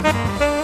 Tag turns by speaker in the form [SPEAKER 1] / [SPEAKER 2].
[SPEAKER 1] Música